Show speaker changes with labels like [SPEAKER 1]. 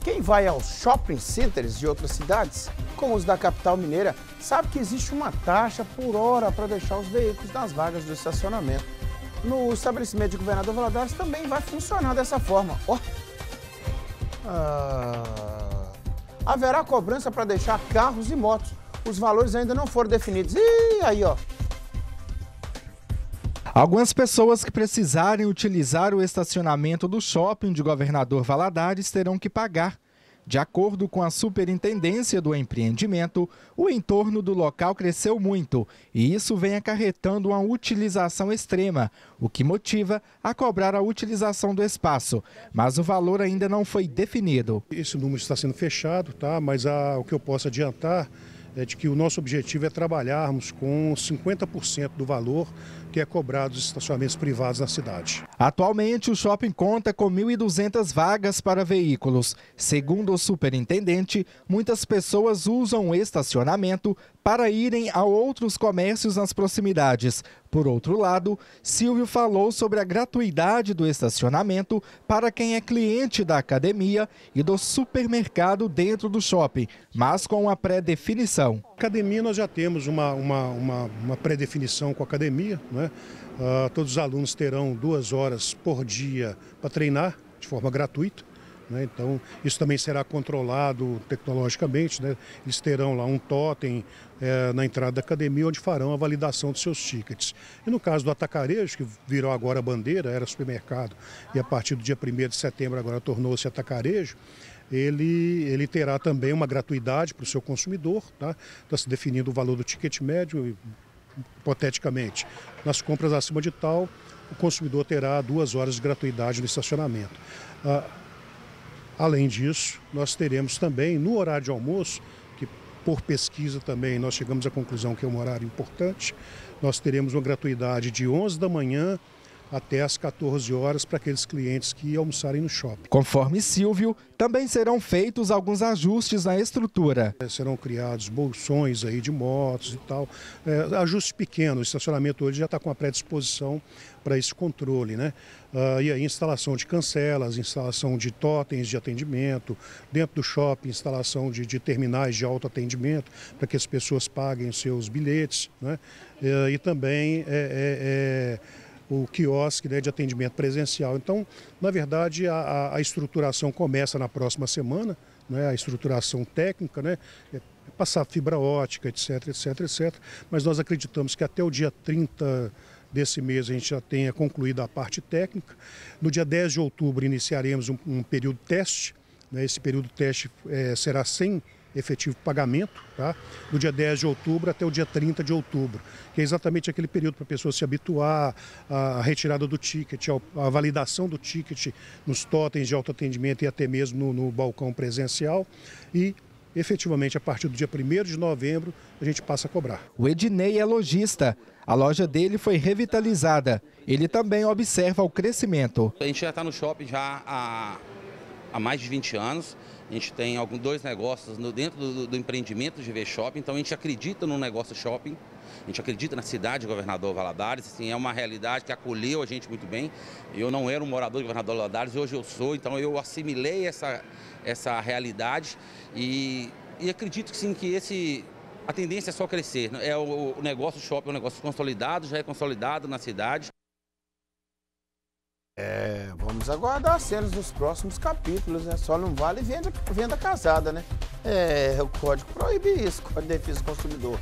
[SPEAKER 1] Quem vai aos shopping centers de outras cidades, como os da capital mineira, sabe que existe uma taxa por hora para deixar os veículos nas vagas do estacionamento. No estabelecimento de Governador Valadares também vai funcionar dessa forma. Ó. Ah, haverá cobrança para deixar carros e motos. Os valores ainda não foram definidos. E aí, ó.
[SPEAKER 2] Algumas pessoas que precisarem utilizar o estacionamento do shopping de Governador Valadares terão que pagar. De acordo com a superintendência do empreendimento, o entorno do local cresceu muito e isso vem acarretando uma utilização extrema, o que motiva a cobrar a utilização do espaço. Mas o valor ainda não foi definido.
[SPEAKER 3] Esse número está sendo fechado, tá? mas a, o que eu posso adiantar é de que o nosso objetivo é trabalharmos com 50% do valor que é cobrado dos estacionamentos privados na cidade.
[SPEAKER 2] Atualmente, o shopping conta com 1.200 vagas para veículos. Segundo o superintendente, muitas pessoas usam o estacionamento para irem a outros comércios nas proximidades. Por outro lado, Silvio falou sobre a gratuidade do estacionamento para quem é cliente da academia e do supermercado dentro do shopping, mas com uma pré-definição.
[SPEAKER 3] Academia nós já temos uma, uma, uma, uma pré-definição com a academia. Né? Uh, todos os alunos terão duas horas por dia para treinar de forma gratuita. Né? Então, isso também será controlado tecnologicamente. Né? Eles terão lá um totem é, na entrada da academia, onde farão a validação dos seus tickets. E no caso do atacarejo, que virou agora a bandeira, era supermercado, e a partir do dia 1 de setembro agora tornou-se atacarejo, ele, ele terá também uma gratuidade para o seu consumidor. Tá? Está se definindo o valor do ticket médio, hipoteticamente. Nas compras acima de tal, o consumidor terá duas horas de gratuidade no estacionamento. Ah, Além disso, nós teremos também no horário de almoço, que por pesquisa também nós chegamos à conclusão que é um horário importante, nós teremos uma gratuidade de 11 da manhã até às 14 horas para aqueles clientes que almoçarem no shopping.
[SPEAKER 2] Conforme Silvio, também serão feitos alguns ajustes na estrutura.
[SPEAKER 3] É, serão criados bolsões aí de motos e tal, é, ajustes pequenos. O estacionamento hoje já está com a predisposição para esse controle, né? Uh, e aí instalação de cancelas, instalação de totens de atendimento, dentro do shopping instalação de, de terminais de autoatendimento para que as pessoas paguem seus bilhetes, né? Uh, e também é, é, é o quiosque né, de atendimento presencial. Então, na verdade, a, a estruturação começa na próxima semana, né, a estruturação técnica, né, é passar fibra ótica, etc, etc, etc. Mas nós acreditamos que até o dia 30 desse mês a gente já tenha concluído a parte técnica. No dia 10 de outubro iniciaremos um, um período teste. Né, esse período teste é, será sem efetivo pagamento, tá? do dia 10 de outubro até o dia 30 de outubro, que é exatamente aquele período para a pessoa se habituar à retirada do ticket, à validação do ticket nos totens de autoatendimento e até mesmo no, no balcão presencial e efetivamente a partir do dia 1 de novembro a gente passa a cobrar.
[SPEAKER 2] O Ednei é lojista. A loja dele foi revitalizada. Ele também observa o crescimento.
[SPEAKER 4] A gente já está no shopping já há há mais de 20 anos. A gente tem alguns, dois negócios no, dentro do, do, empreendimento de ver shopping, então a gente acredita no negócio shopping, a gente acredita na cidade de Governador Valadares, assim, é uma realidade que acolheu a gente muito bem. Eu não era um morador de Governador Valadares, hoje eu sou, então eu assimilei essa, essa realidade e, e acredito sim, que esse, a tendência é só crescer. É o, o negócio shopping é um negócio consolidado, já é consolidado na cidade.
[SPEAKER 1] É, vamos aguardar as cenas dos próximos capítulos, né? Só não vale venda, venda casada, né? É, o código proíbe isso, Código de Defesa do Consumidor.